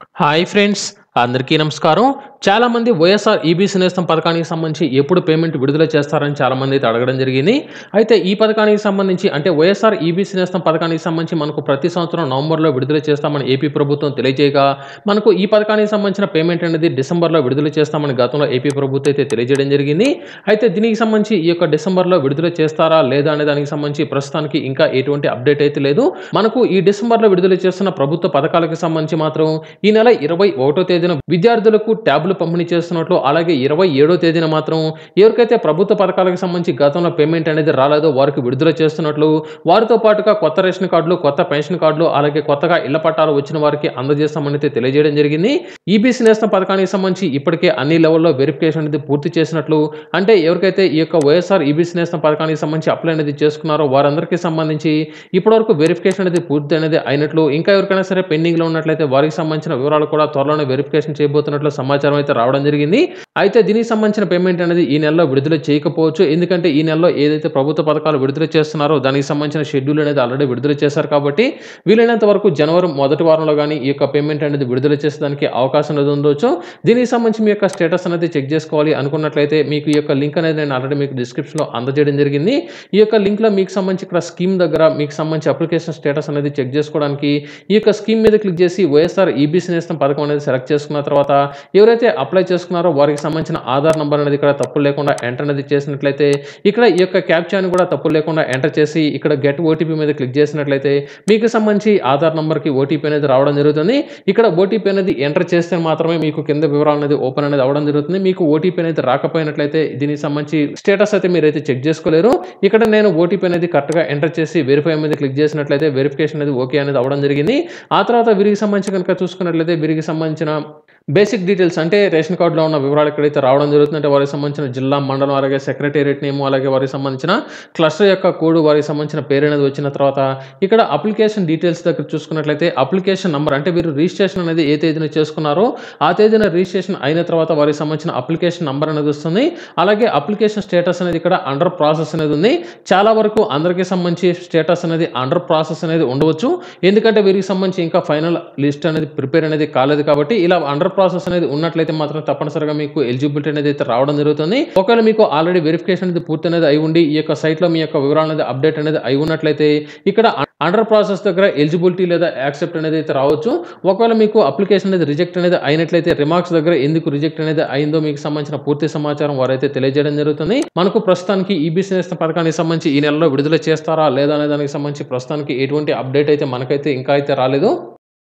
Hi friends, అందరికీ నమస్కారం. చాలామంది వైఎస్ఆర్ ఈబీసీ నేస్తం పథకానికి సంబంధించి ఎప్పుడు పేమెంట్ విడుదల చేస్తారని చాలామంది అయితే అడగడం జరిగింది. అయితే ఈ పథకానికి సంబంధించి అంటే వైఎస్ఆర్ ఈబీసీ నేస్తం పథకానికి సంబంధించి మనకు ప్రతి సంవత్సరం నవంబర్లో విడుదల చేస్తామని ఏపీ ప్రభుత్వం తెలియజేయగా మనకు ఈ పథకానికి సంబంధించిన పేమెంట్ అనేది డిసెంబర్లో విడుదల చేస్తామని గతంలో ఏపీ ప్రభుత్వం అయితే తెలియజేయడం జరిగింది. అయితే దీనికి సంబంధించి ఈ యొక్క డిసెంబర్లో విడుదల చేస్తారా లేదా అనే దానికి సంబంధించి ప్రస్తుతానికి ఇంకా ఎటువంటి అప్డేట్ అయితే లేదు. మనకు ఈ డిసెంబర్లో విడుదల చేస్తున్న ప్రభుత్వ పథకాలకు సంబంధించి మాత్రం ఈ నెల ఇరవై ఒకటో తేదీన విద్యార్థులకు ట్యాబ్లు పంపిణీ చేస్తున్నట్లు అలాగే ఇరవై ఏడో తేదీన మాత్రం ఎవరికైతే ప్రభుత్వ పథకాలకు సంబంధించి గతంలో పేమెంట్ అనేది రాలేదో వారికి విడుదల చేస్తున్నట్లు వారితో పాటుగా కొత్త రేషన్ కార్డులు కొత్త పెన్షన్ కార్డులు అలాగే కొత్తగా ఇళ్ళ పట్టాలు వచ్చిన వారికి అందజేస్తామని అయితే తెలియజేయడం జరిగింది. ఈబీసీ నేస్తం పథకానికి సంబంధించి ఇప్పటికే అన్ని లెవెల్లో వెరిఫికేషన్ అనేది పూర్తి చేసినట్లు అంటే ఎవరికైతే ఈ యొక్క వైఎస్ఆర్ ఈబీసీ నేస్తం పథకానికి సంబంధించి అప్లై అనేది చేసుకున్నారో వారందరికీ సంబంధించి ఇప్పటివరకు వెరిఫికేషన్ అనేది పూర్తి అనేది అయినట్లు ఇంకా ఎవరికైనా సరే పెండింగ్లో ఉన్నట్లయితే వారికి సంబంధించిన వివరాలు కూడా త్వరలోనే వెరిఫికేషన్ చేయబోతున్నట్లు సమాచారం అయితే రావడం జరిగింది. అయితే దీనికి సంబంధించిన పేమెంట్ అనేది ఈ నెలలో విడుదల చేయకపోవచ్చు. ఎందుకంటే ఈ నెలలో ఏదైతే ప్రభుత్వ పథకాలు విడుదల చేస్తున్నారో దానికి సంబంధించిన షెడ్యూల్ అనేది ఆల్రెడీ విడుదల చేశారు కాబట్టి వీలైనంత వరకు జనవరి మొదటి వారంలో కానీ ఈ యొక్క పేమెంట్ అనేది విడుదల చేసేదానికి అవకాశం అనేది ఉండొచ్చు. దీనికి సంబంధించి మీ యొక్క స్టేటస్ అనేది చెక్ చేసుకోవాలి అనుకున్నట్లయితే మీకు ఈ యొక్క లింక్ అనేది నేను ఆల్రెడీ మీకు డిస్క్రిప్షన్లో అందజేయడం జరిగింది. ఈ యొక్క లింక్లో మీకు సంబంధించి ఇక్కడ స్కీమ్ దగ్గర మీకు సంబంధించి అప్లికేషన్ స్టేటస్ అనేది చెక్ చేసుకోవడానికి ఈ యొక్క స్కీమ్ మీద క్లిక్ చేసి వైఎస్ఆర్ ఈబీసీ నేస్తం పథకం అనేది సెలెక్ట్ చేసుకున్న తర్వాత ఎవరైతే అప్లై చేసుకున్నారో వారికి సంబంధించిన ఆధార్ నంబర్ అనేది ఇక్కడ తప్పు లేకుండా ఎంటర్ అనేది చేసినట్లయితే ఇక్కడ ఈ యొక్క క్యాప్చాని కూడా తప్పు లేకుండా ఎంటర్ చేసి ఇక్కడ గెట్ ఓటీపీ మీద క్లిక్ చేసినట్లయితే మీకు సంబంధించి ఆధార్ నంబర్కి ఓటీపీ అనేది రావడం జరుగుతుంది. ఇక్కడ ఓటీపీ అనేది ఎంటర్ చేస్తే మాత్రమే మీకు కింద వివరాలు అనేది ఓపెన్ అనేది అవడం జరుగుతుంది. మీకు ఓటీపీ అనేది రాకపోయినట్లయితే దీనికి సంబంధించి స్టేటస్ అయితే మీరైతే చెక్ చేసుకోలేరు. ఇక్కడ నేను ఓటీపీ అనేది కరెక్ట్గా ఎంటర్ చేసి వెరిఫై మీద క్లిక్ చేసినట్లయితే వెరిఫికేషన్ అనేది ఓకే అనేది అవడం జరిగింది. ఆ తర్వాత వీరికి సంబంధించి కనుక చూసుకున్నట్లయితే వీరికి సంబంధించిన బేసిక్ డీటెయిల్స్ అంటే రేషన్ కార్డులో ఉన్న వివరాలు ఎక్కడైతే రావడం జరుగుతుందంటే వారికి సంబంధించిన జిల్లా మండలం అలాగే సెక్రటేరియట్ నేమ్ అలాగే వారికి సంబంధించిన క్లస్టర్ యొక్క కోడ్ వారికి సంబంధించిన పేరు అనేది వచ్చిన తర్వాత ఇక్కడ అప్లికేషన్ డీటెయిల్స్ దగ్గర చూసుకున్నట్లయితే అప్లికేషన్ నెంబర్ అంటే మీరు రిజిస్ట్రేషన్ అనేది ఏ తేదీన చేసుకున్నారో ఆ తేదీన రిజిస్ట్రేషన్ అయిన తర్వాత వారికి సంబంధించిన అప్లికేషన్ నెంబర్ అనేది వస్తుంది. అలాగే అప్లికేషన్ స్టేటస్ అనేది ఇక్కడ అండర్ ప్రాసెస్ అనేది ఉంది. చాలా వరకు అందరికీ సంబంధించి స్టేటస్ అనేది అండర్ ప్రాసెస్ అనేది ఉండవచ్చు. ఎందుకంటే వీరికి సంబంధించి ఇంకా ఫైనల్ లిస్ట్ అనేది ప్రిపేర్ అనేది కాలేదు కాబట్టి ఇలా అండర్ ప్రాసెస్ అనేది ఉన్నట్లయితే మాత్రం తప్పనిసరిగా మీకు ఎలిజిబిలిటీ అనేది అయితే రావడం జరుగుతుంది. ఒకవేళ మీకు ఆల్రెడీ వెరిఫికేషన్ అనేది పూర్తి అనేది అయి ఉండి ఈ యొక్క సైట్లో మీ యొక్క వివరాలు అనేది అప్డేట్ అనేది అయి ఉన్నట్లయితే ఇక్కడ అండర్ ప్రాసెస్ దగ్గర ఎలిజిబిలిటీ లేదా యాక్సెప్ట్ అనేది అయితే రావచ్చు. ఒకవేళ మీకు అప్లికేషన్ అనేది రిజెక్ట్ అనేది అయినట్లయితే రిమార్క్స్ దగ్గర ఎందుకు రిజెక్ట్ అనేది అయిందో మీకు సంబంధించిన పూర్తి సమాచారం వారైతే తెలియజేయడం జరుగుతుంది. మనకు ప్రస్తుతానికి ఈ బిజినెస్ పథకానికి సంబంధించి ఈ నెలలో విడుదల చేస్తారా లేదా అనే దానికి సంబంధించి ప్రస్తుతానికి ఎటువంటి అప్డేట్ అయితే మనకైతే ఇంకా అయితే రాలేదు.